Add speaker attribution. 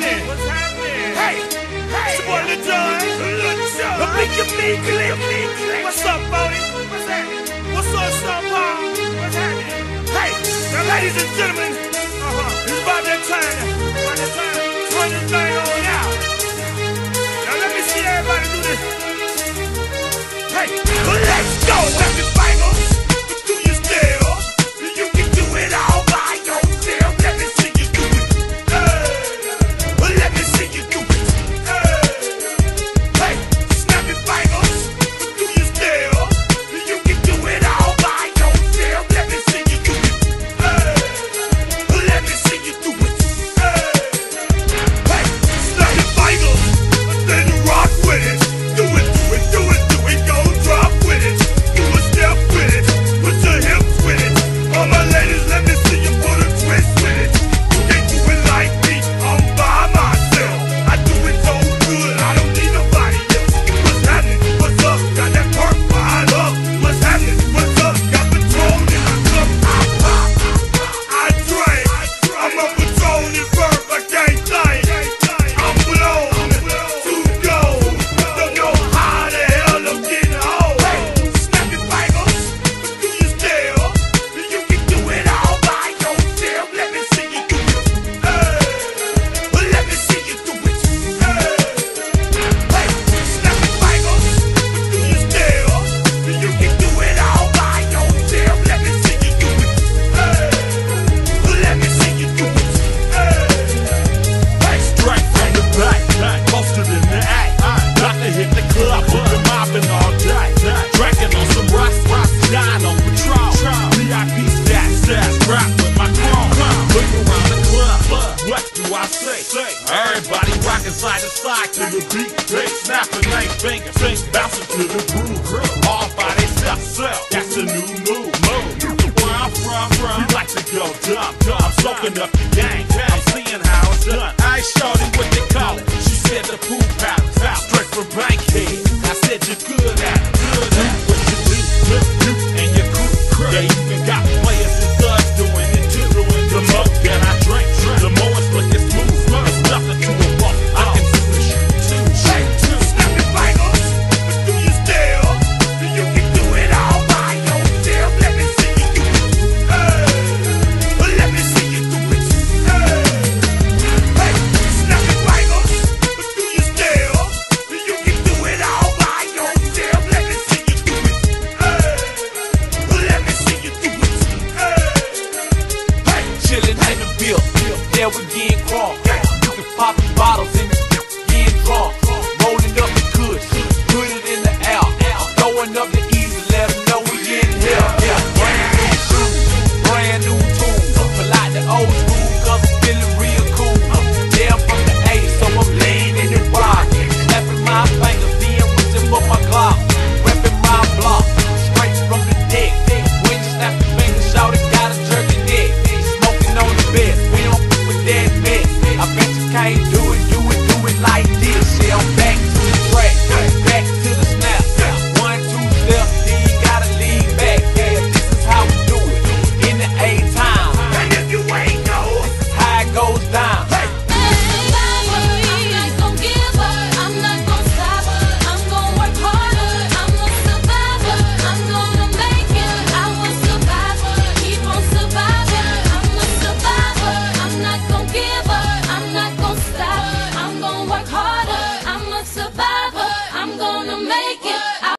Speaker 1: happening? What's happening? Hey, hey, it's your boy Lil Jon. Lil Jon. The big, the big, the. What's up, Bodie? What's happening? What's up, Sean What's happening? Hey, now, ladies and gentlemen. play. Everybody
Speaker 2: rocking side to side to the beat. Big snapping, nice finger, things bouncing to the groove. All by themselves, that's a new move. Where I'm from, from, you like to go dumb, dumb. I'm soaking up the gang, I'm seeing how it's done. I shorty what they call it. She said the pool.